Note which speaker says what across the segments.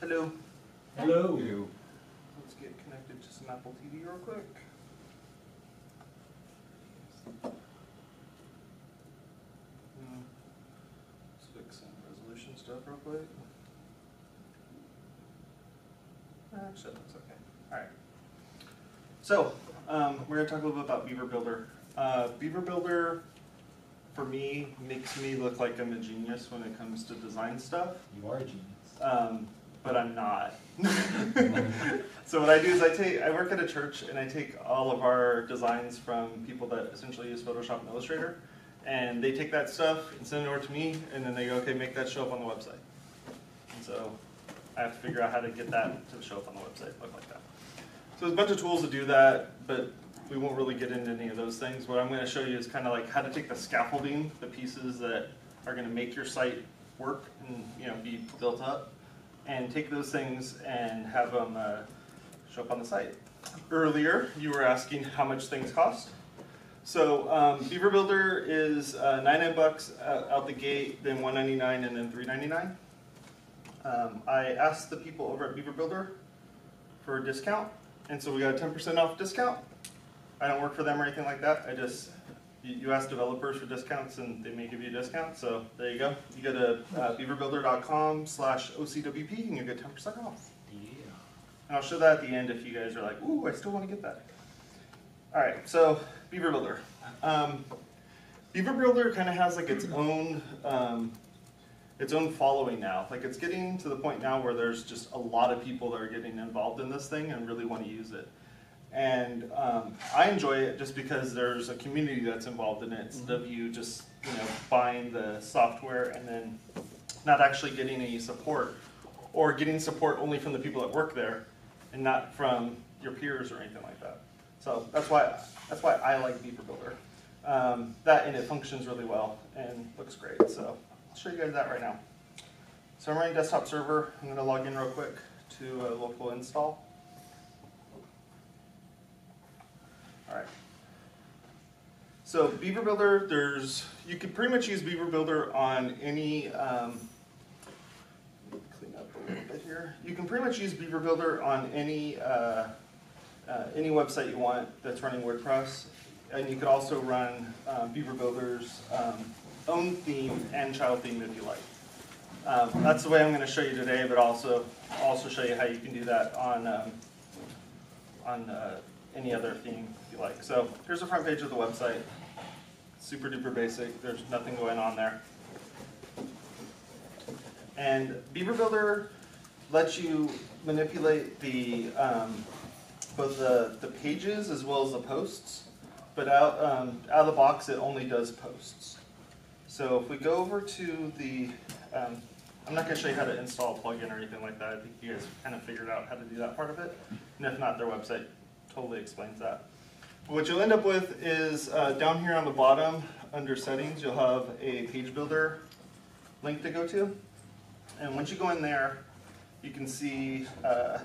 Speaker 1: Hello.
Speaker 2: Hello.
Speaker 1: Let's get connected to some Apple TV real quick. Hmm. Let's fix some resolution stuff real quick. Actually, that's okay. All right. So, um, we're gonna talk a little bit about Beaver Builder. Uh, Beaver Builder, for me, makes me look like I'm a genius when it comes to design stuff.
Speaker 2: You are a genius.
Speaker 1: Um, but I'm not. so what I do is I take I work at a church and I take all of our designs from people that essentially use Photoshop and Illustrator, and they take that stuff and send it over to me, and then they go, okay, make that show up on the website. And so I have to figure out how to get that to show up on the website, look like that. So there's a bunch of tools to do that, but we won't really get into any of those things. What I'm going to show you is kind of like how to take the scaffolding, the pieces that are going to make your site work and you know be built up, and take those things and have them uh, show up on the site. Earlier, you were asking how much things cost. So um, Beaver Builder is uh, 99 bucks out, out the gate, then 199, and then 399. Um, I asked the people over at Beaver Builder for a discount, and so we got a 10% off discount. I don't work for them or anything like that. I just you, you ask developers for discounts, and they may give you a discount. So there you go. You go to uh, beaverbuilder.com/slash OCWP, and you get 10% off.
Speaker 2: Yeah.
Speaker 1: And I'll show that at the end if you guys are like, ooh, I still want to get that. All right, so Beaver Builder. Um, Beaver Builder kind of has like its own um, its own following now. Like it's getting to the point now where there's just a lot of people that are getting involved in this thing and really want to use it. And um, I enjoy it just because there's a community that's involved in it instead of you just you know buying the software and then not actually getting any support or getting support only from the people that work there and not from your peers or anything like that. So that's why that's why I like Beaver Builder. Um, that and it functions really well and looks great. So I'll show you guys that right now. So I'm running desktop server. I'm going to log in real quick to a local install. All right. So Beaver Builder, there's you can pretty much use Beaver Builder on any. Um, clean up a little bit here. You can pretty much use Beaver Builder on any uh, uh, any website you want that's running WordPress, and you could also run um, Beaver Builder's um, own theme and child theme if you like. Um, that's the way I'm going to show you today, but also also show you how you can do that on um, on uh, any other theme you like. So here's the front page of the website. Super duper basic. There's nothing going on there. And Beaver Builder lets you manipulate the um, both the, the pages as well as the posts, but out, um, out of the box it only does posts. So if we go over to the, um, I'm not going to show you how to install a plugin or anything like that. I think you guys kind of figured out how to do that part of it. And if not, their website totally explains that. What you'll end up with is uh, down here on the bottom under settings, you'll have a page builder link to go to. And once you go in there, you can see uh,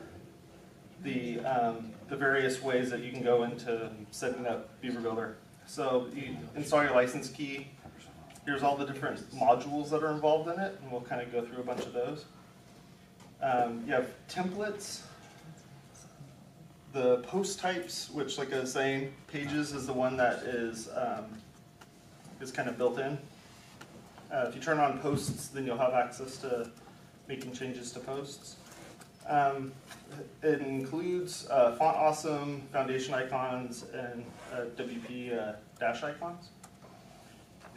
Speaker 1: the, um, the various ways that you can go into setting up Beaver Builder. So you install your license key. Here's all the different modules that are involved in it, and we'll kind of go through a bunch of those. Um, you have templates, the post types, which like I was saying, pages is the one that is, um, is kind of built in. Uh, if you turn on posts, then you'll have access to making changes to posts. Um, it includes uh, Font Awesome, Foundation icons, and uh, WP uh, dash icons,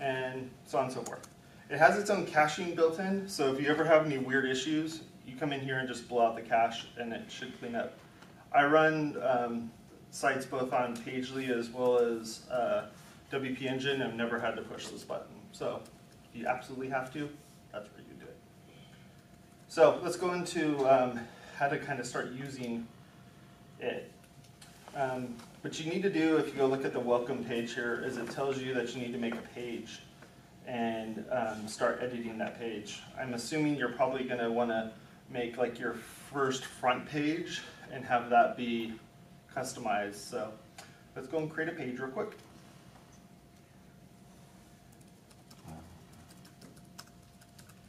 Speaker 1: and so on and so forth. It has its own caching built in, so if you ever have any weird issues, you come in here and just blow out the cache, and it should clean up. I run um, sites both on Pagely as well as uh, WP Engine, and I've never had to push this button. So if you absolutely have to, that's where you do it. So let's go into um, how to kind of start using it. Um, what you need to do if you go look at the welcome page here is it tells you that you need to make a page and um, start editing that page. I'm assuming you're probably going to want to make like your first front page and have that be customized. So let's go and create a page real quick.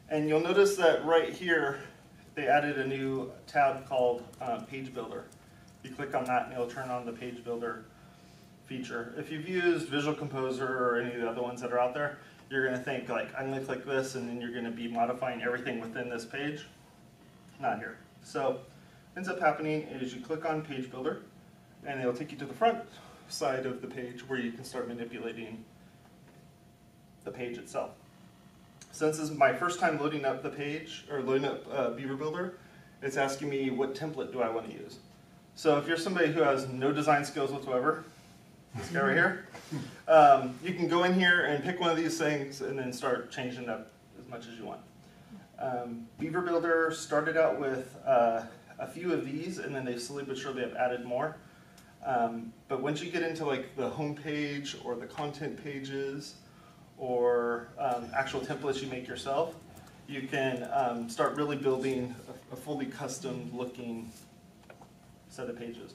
Speaker 1: And you'll notice that right here, they added a new tab called uh, Page Builder. You click on that and it'll turn on the Page Builder feature. If you've used Visual Composer or any of the other ones that are out there, you're gonna think like, I'm gonna click this and then you're gonna be modifying everything within this page. Not here. So, ends up happening is you click on Page Builder and it'll take you to the front side of the page where you can start manipulating the page itself. Since this is my first time loading up the page, or loading up uh, Beaver Builder, it's asking me what template do I want to use. So if you're somebody who has no design skills whatsoever, this guy right here, um, you can go in here and pick one of these things and then start changing up as much as you want. Um, Beaver Builder started out with uh, a few of these and then they slowly but surely have added more. Um, but once you get into like the home page or the content pages or um, actual templates you make yourself, you can um, start really building a, a fully custom looking set of pages.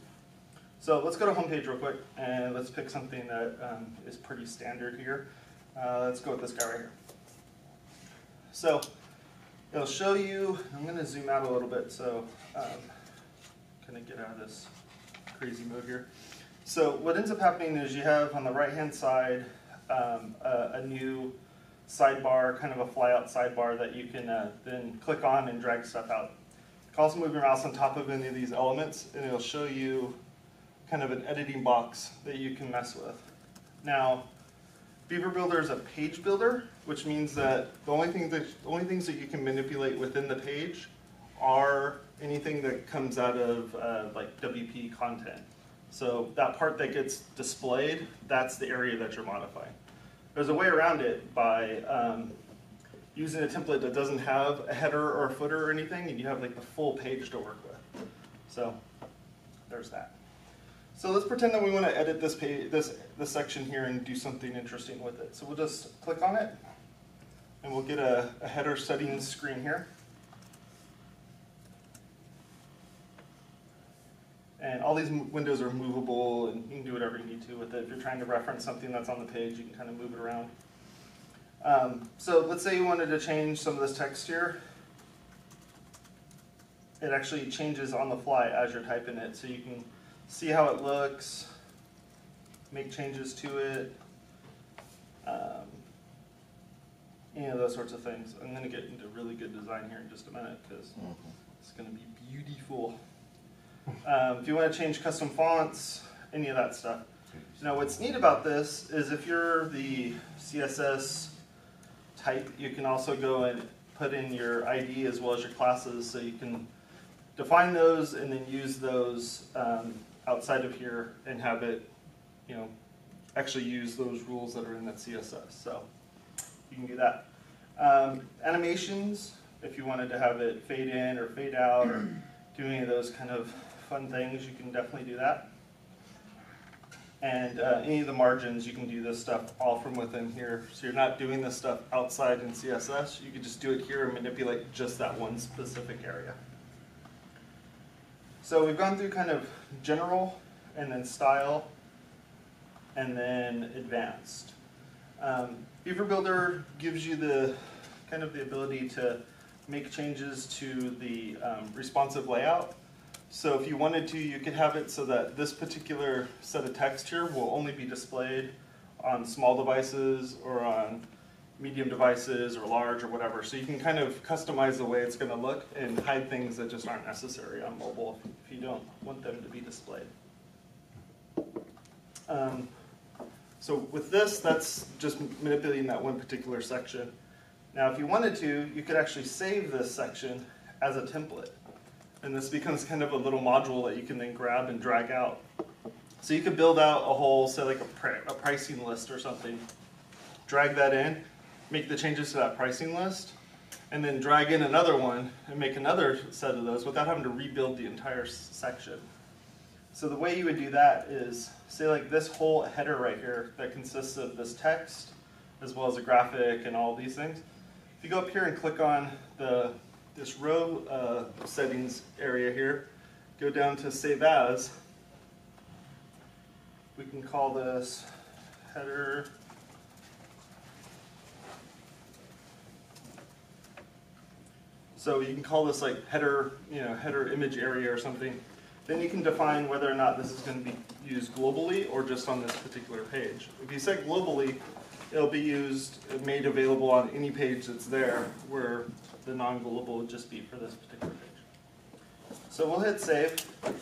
Speaker 1: So let's go to homepage real quick and let's pick something that um, is pretty standard here. Uh, let's go with this guy right here. So it'll show you, I'm going to zoom out a little bit so um, kind of get out of this crazy mode here. So what ends up happening is you have on the right hand side um, a, a, new sidebar, kind of a flyout sidebar that you can uh, then click on and drag stuff out. You can also move your mouse on top of any of these elements and it'll show you kind of an editing box that you can mess with. Now, Beaver Builder is a page builder, which means that the only, thing that, the only things that you can manipulate within the page are anything that comes out of uh, like WP content. So that part that gets displayed, that's the area that you're modifying. There's a way around it by um, using a template that doesn't have a header or a footer or anything, and you have like the full page to work with. So there's that. So let's pretend that we want to edit this page, this this section here, and do something interesting with it. So we'll just click on it, and we'll get a, a header settings screen here. And all these windows are movable and you can do whatever you need to with it. If you're trying to reference something that's on the page, you can kind of move it around. Um, so let's say you wanted to change some of this text here. It actually changes on the fly as you're typing it. So you can see how it looks, make changes to it, um, you know, those sorts of things. I'm going to get into really good design here in just a minute because mm -hmm. it's going to be beautiful. Um, if you want to change custom fonts, any of that stuff. Now what's neat about this is if you're the CSS type, you can also go and put in your ID as well as your classes so you can define those and then use those um, outside of here and have it, you know, actually use those rules that are in that CSS. So you can do that. Um, animations, if you wanted to have it fade in or fade out or do any of those kind of fun things, you can definitely do that. And uh, any of the margins, you can do this stuff all from within here. So you're not doing this stuff outside in CSS. You can just do it here and manipulate just that one specific area. So we've gone through kind of general and then style and then advanced. Um, Beaver Builder gives you the kind of the ability to make changes to the um, responsive layout so if you wanted to, you could have it so that this particular set of text here will only be displayed on small devices or on medium devices or large or whatever. So you can kind of customize the way it's going to look and hide things that just aren't necessary on mobile if you don't want them to be displayed. Um, so with this, that's just manipulating that one particular section. Now if you wanted to, you could actually save this section as a template. And this becomes kind of a little module that you can then grab and drag out. So you could build out a whole, say like a, a pricing list or something, drag that in, make the changes to that pricing list, and then drag in another one and make another set of those without having to rebuild the entire section. So the way you would do that is, say like this whole header right here that consists of this text, as well as a graphic and all these things. If you go up here and click on the this row uh, settings area here, go down to save as. We can call this header So you can call this like header, you know, header image area or something. Then you can define whether or not this is going to be used globally or just on this particular page. If you say globally, it'll be used, made available on any page that's there, where the non-global would just be for this particular page. So we'll hit save, and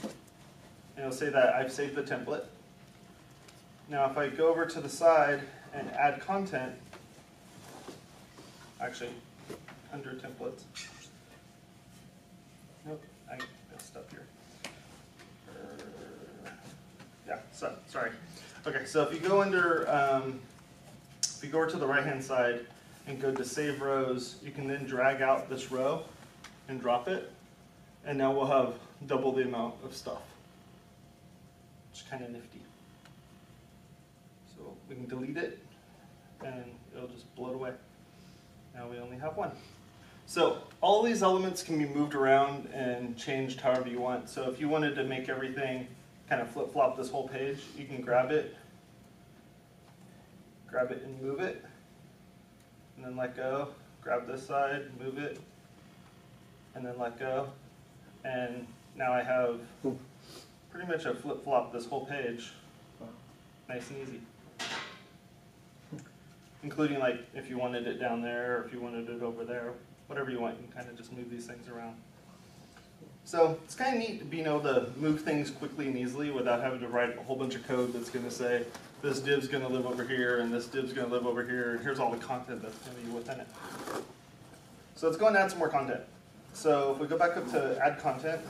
Speaker 1: it'll say that I've saved the template. Now if I go over to the side and add content, actually, under templates. Nope, I messed up here. Uh, Yeah, so, sorry. Okay, so if you go under, um, if you go to the right-hand side and go to save rows, you can then drag out this row and drop it. And now we'll have double the amount of stuff. It's kind of nifty. So we can delete it and it'll just blow it away. Now we only have one. So all these elements can be moved around and changed however you want. So if you wanted to make everything kind of flip-flop this whole page, you can grab it, grab it and move it, and then let go, grab this side, move it, and then let go. And now I have pretty much a flip-flop this whole page, nice and easy. Including like if you wanted it down there, or if you wanted it over there, whatever you want, you can kind of just move these things around. So it's kind of neat to being able to move things quickly and easily without having to write a whole bunch of code that's going to say this div's going to live over here and this div's going to live over here and here's all the content that's going to be within it. So let's go and add some more content. So if we go back up to add content,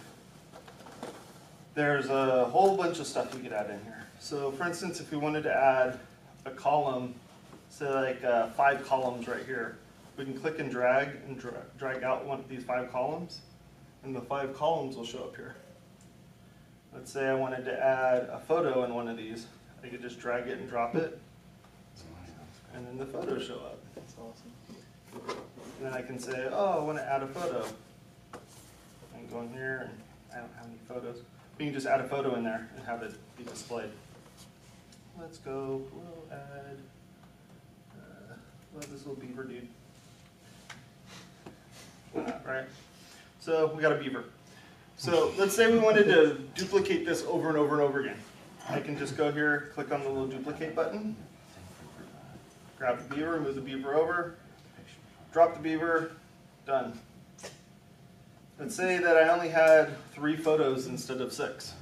Speaker 1: there's a whole bunch of stuff we could add in here. So for instance, if we wanted to add a column, say like uh, five columns right here, we can click and drag and dra drag out one of these five columns, and the five columns will show up here. Let's say I wanted to add a photo in one of these. I could just drag it and drop it, and then the photos show up.
Speaker 2: That's awesome.
Speaker 1: And then I can say, oh, I want to add a photo. And go in here, and I don't have any photos. But you can just add a photo in there and have it be displayed. Let's go, we'll add, uh, well, this little beaver dude. Why not, right? So we got a beaver. So let's say we wanted to duplicate this over and over and over again. I can just go here, click on the little duplicate button, grab the beaver, move the beaver over, drop the beaver, done. Let's say that I only had three photos instead of six.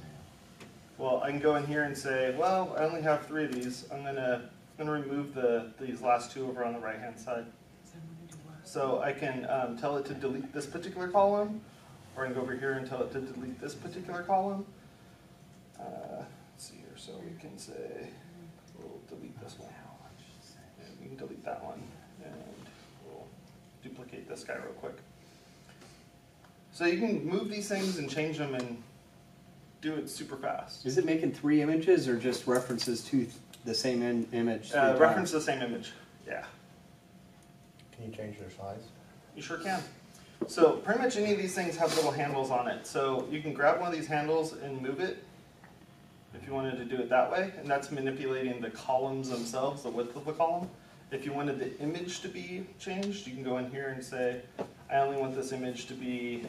Speaker 1: Well, I can go in here and say, well, I only have three of these. I'm gonna, I'm gonna remove the, these last two over on the right-hand side. So I can um, tell it to delete this particular column, or I can go over here and tell it to delete this particular column. Uh, let's see here, so we can say, we'll delete this one. And we can delete that one, and we'll duplicate this guy real quick. So you can move these things and change them and do it super fast.
Speaker 2: Is it making three images or just references to the same in- image?
Speaker 1: Uh, reference the same image, yeah.
Speaker 3: Can you change their size?
Speaker 1: You sure can. So pretty much any of these things have little handles on it. So you can grab one of these handles and move it if you wanted to do it that way. And that's manipulating the columns themselves, the width of the column. If you wanted the image to be changed, you can go in here and say, I only want this image to be,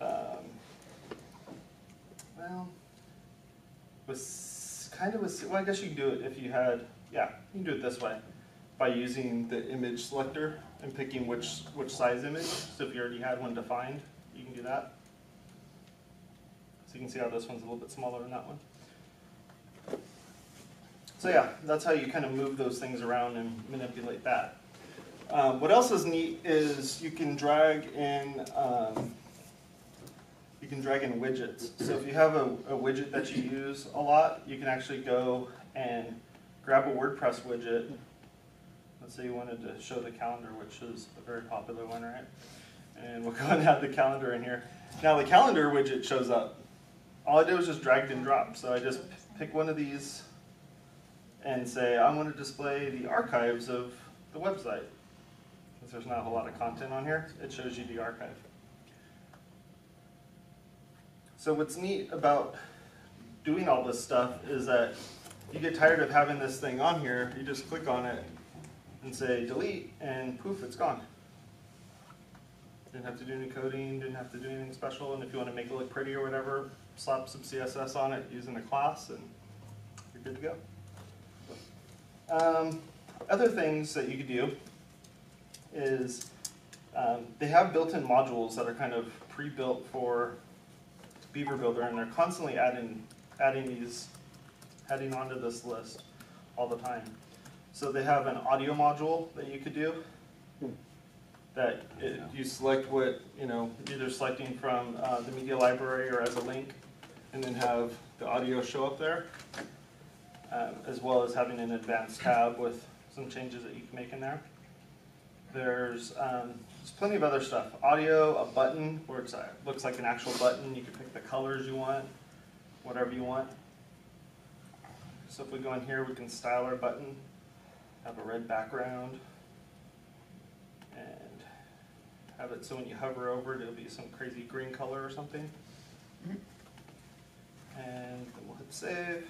Speaker 1: um, well, was kind of a, well, I guess you can do it if you had, yeah, you can do it this way by using the image selector and picking which, which size image. So if you already had one defined, you can do that. So you can see how this one's a little bit smaller than that one. So yeah, that's how you kind of move those things around and manipulate that. Um, what else is neat is you can drag in um, you can drag in widgets. So if you have a, a widget that you use a lot, you can actually go and grab a WordPress widget. Let's say you wanted to show the calendar, which is a very popular one, right? And we'll go ahead and add the calendar in here. Now the calendar widget shows up. All I did was just drag and drop. So I just pick one of these and say, I want to display the archives of the website. Since there's not a whole lot of content on here, it shows you the archive. So what's neat about doing all this stuff is that you get tired of having this thing on here, you just click on it and say delete, and poof, it's gone. Didn't have to do any coding, didn't have to do anything special, and if you wanna make it look pretty or whatever, slap some CSS on it using a class and you're good to go. Um, other things that you could do is, um, they have built-in modules that are kind of pre-built for Beaver Builder, and they're constantly adding, adding these, adding onto this list all the time. So they have an audio module that you could do. That it, you select what, you know, either selecting from, uh, the media library or as a link, and then have the audio show up there. Um, as well as having an advanced tab with some changes that you can make in there. There's, um, there's plenty of other stuff. Audio, a button where it's, uh, looks like an actual button. You can pick the colors you want, whatever you want. So if we go in here, we can style our button, have a red background, and have it so when you hover over it, it'll be some crazy green color or something. And then we'll hit save.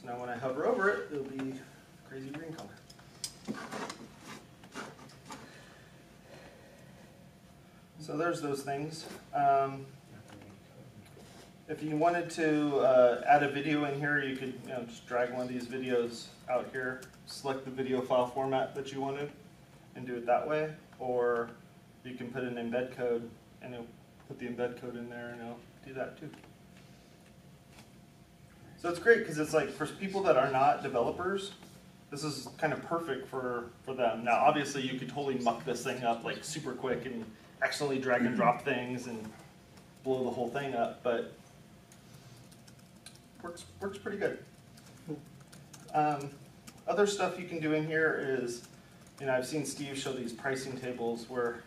Speaker 1: So now when I hover over it, it'll be crazy green color. So there's those things. Um, if you wanted to uh, add a video in here, you could you know, just drag one of these videos out here, select the video file format that you wanted, and do it that way. Or you can put an embed code, and it'll put the embed code in there, and it'll do that too. So it's great because it's like for people that are not developers, this is kind of perfect for, for them. Now, obviously, you could totally muck this thing up like super quick and accidentally drag and drop things and blow the whole thing up, but works works pretty good. Um, other stuff you can do in here is, you know, I've seen Steve show these pricing tables where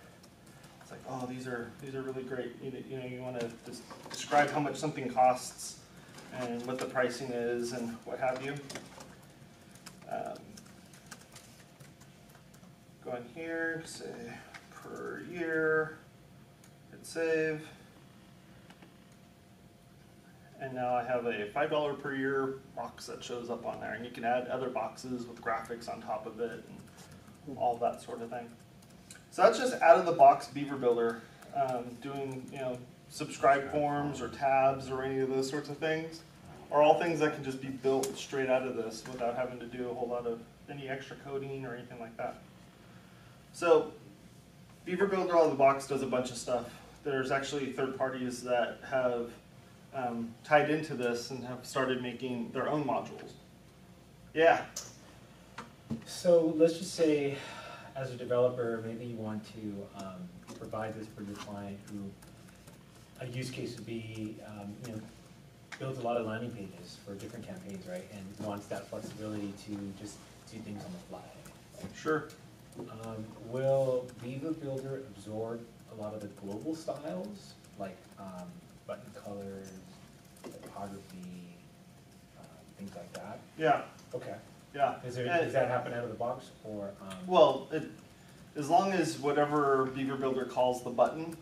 Speaker 1: it's like, oh, these are these are really great. You know, you, know, you want to just describe how much something costs and what the pricing is and what have you. Um, go in here, say per year, hit save. And now I have a five dollar per year box that shows up on there, and you can add other boxes with graphics on top of it and all that sort of thing. So that's just out of the box Beaver Builder, um, doing you know subscribe forms or tabs or any of those sorts of things, are all things that can just be built straight out of this without having to do a whole lot of any extra coding or anything like that. So Beaver Builder out of the box does a bunch of stuff. There's actually third parties that have um, tied into this and have started making their own modules. Yeah,
Speaker 4: So let's just say, as a developer, maybe you want to um, provide this for your client who, a use case would be, um, you know, builds a lot of landing pages for different campaigns, right? And wants that flexibility to just do things on the fly.
Speaker 1: sure.
Speaker 4: Um, Will Beaver Builder absorb a lot of the global styles, like um, button colors, typography, um, things like that?
Speaker 1: Yeah,
Speaker 4: Okay.
Speaker 1: yeah.
Speaker 4: Is there,
Speaker 1: And-
Speaker 4: does that happen out of the box, or? um,
Speaker 1: Well, it, as long as whatever Beaver Builder calls the button,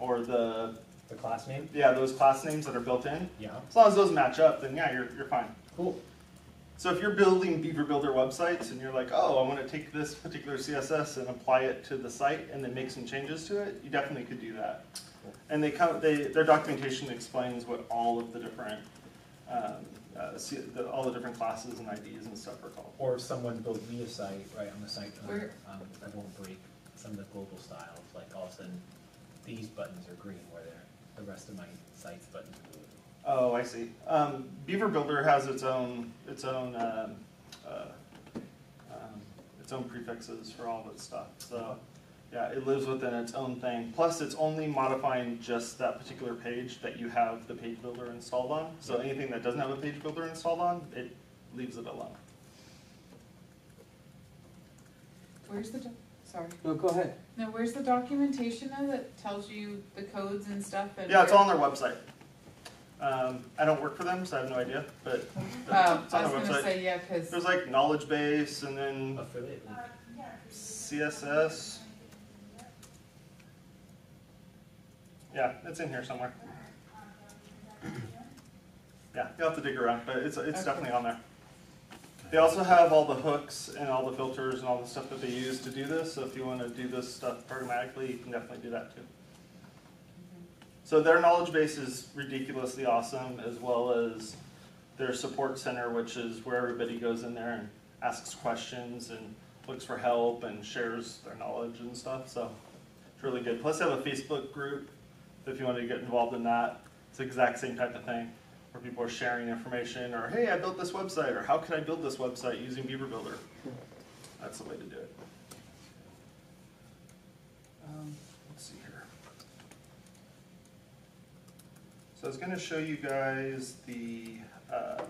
Speaker 1: or the,
Speaker 4: The class name?
Speaker 1: yeah, those class names that are built in,
Speaker 4: Yeah,
Speaker 1: as long as those match up, then yeah, you're, you're fine.
Speaker 4: cool.
Speaker 1: So if you're building Beaver Builder websites and you're like, oh, I want to take this particular CSS and apply it to the site and then make some changes to it, you definitely could do that.
Speaker 4: Cool.
Speaker 1: And they come, they, their documentation explains what all of the different, um, uh, C- the, all the different classes and IDs and stuff are called.
Speaker 4: Or if someone builds me a site, right, on the site,
Speaker 5: Where-
Speaker 4: um, I won't break some of the global styles, like all of a sudden, these buttons are green, where they're, the rest of my site's buttons are blue.
Speaker 1: Oh, I see. Um, Beaver Builder has its own, its own, um, uh, um, its own prefixes for all of its stuff. So, yeah, it lives within its own thing. Plus, it's only modifying just that particular page that you have the page builder installed on. So anything that doesn't have a page builder installed on, it leaves it alone.
Speaker 5: Where's the, doc- sorry,
Speaker 2: No, go ahead.
Speaker 5: no, where's the documentation of that tells you the codes and stuff? and
Speaker 1: Yeah, it's
Speaker 5: all
Speaker 1: on their website. Um, I don't work for them, so I have no idea, but
Speaker 5: Oh,
Speaker 1: it's
Speaker 5: I
Speaker 1: on
Speaker 5: was
Speaker 1: their
Speaker 5: gonna
Speaker 1: website.
Speaker 5: say, yeah, cause,
Speaker 1: There's like knowledge base and then
Speaker 4: Affiliate link.
Speaker 1: CSS. Yeah, it's in here somewhere. Yeah, you'll have to dig around, but it's, it's
Speaker 5: Okay.
Speaker 1: definitely on there. They also have all the hooks and all the filters and all the stuff that they use to do this, so if you wanna do this stuff programmatically, you can definitely do that too. So their knowledge base is ridiculously awesome, as well as their support center, which is where everybody goes in there and asks questions and looks for help and shares their knowledge and stuff, so it's really good. Plus, they have a Facebook group, if you want to get involved in that, it's the exact same type of thing, where people are sharing information, or hey, I built this website, or how can I build this website using Beaver Builder? That's the way to do it. Um, let's see here. So I was gonna show you guys the, um,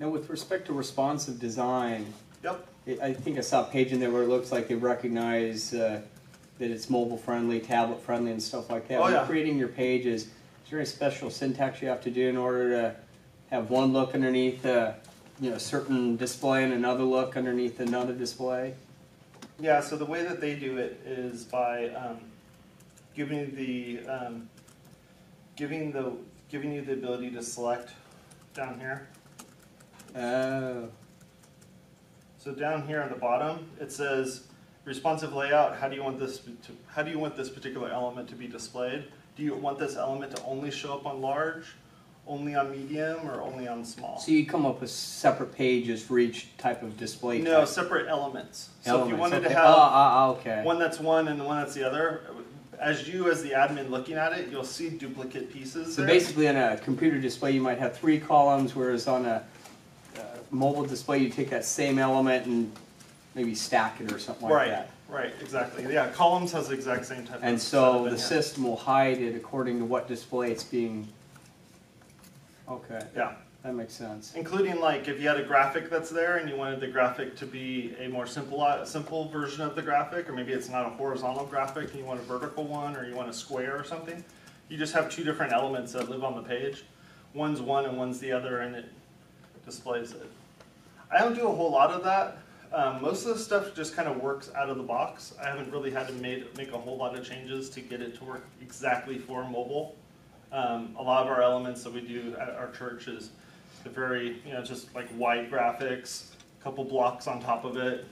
Speaker 2: Now, with respect to responsive design,
Speaker 1: yep,
Speaker 2: I I think I saw a page in there where it looks like they recognize uh, that it's mobile friendly, tablet friendly, and stuff like that.
Speaker 1: Oh,
Speaker 2: When you're
Speaker 1: yeah.
Speaker 2: creating your pages, is there any special syntax you have to do in order to have one look underneath a you know certain display and another look underneath another display?
Speaker 1: Yeah, so the way that they do it is by um, giving you the um, giving the giving you the ability to select down here.
Speaker 2: Oh,
Speaker 1: So down here at the bottom, it says responsive layout. How do you want this to? How do you want this particular element to be displayed? Do you want this element to only show up on large, only on medium, or only on small?
Speaker 2: so you come up with separate pages for each type of display.
Speaker 1: no,
Speaker 2: type.
Speaker 1: separate elements. So if you wanted
Speaker 2: okay.
Speaker 1: to have
Speaker 2: oh, oh, oh, okay.
Speaker 1: one that's one and the one that's the other, as you as the admin looking at it, you'll see duplicate pieces.
Speaker 2: So
Speaker 1: there.
Speaker 2: basically, on a computer display, you might have three columns, whereas on a uh, mobile display, you take that same element and maybe stack it or something like
Speaker 1: right,
Speaker 2: that.
Speaker 1: right, exactly. Yeah, columns has the exact same type.
Speaker 2: And
Speaker 1: of
Speaker 2: so
Speaker 1: setup in
Speaker 2: the
Speaker 1: here.
Speaker 2: system will hide it according to what display it's being. Okay,
Speaker 1: Yeah,
Speaker 2: that makes sense.
Speaker 1: including like if you had a graphic that's there and you wanted the graphic to be a more simple, uh, simple version of the graphic, or maybe it's not a horizontal graphic and you want a vertical one, or you want a square or something. You just have two different elements that live on the page. One's one and one's the other, and it displays it. I don't do a whole lot of that. Um, most of the stuff just kind of works out of the box. I haven't really had to make, make a whole lot of changes to get it to work exactly for mobile. Um, a lot of our elements that we do at our church is the very, you know, just like wide graphics, a couple blocks on top of it,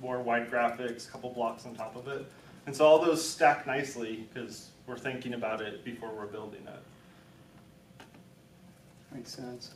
Speaker 1: more wide graphics, a couple blocks on top of it. And so all those stack nicely because we're thinking about it before we're building it.
Speaker 2: Makes sense.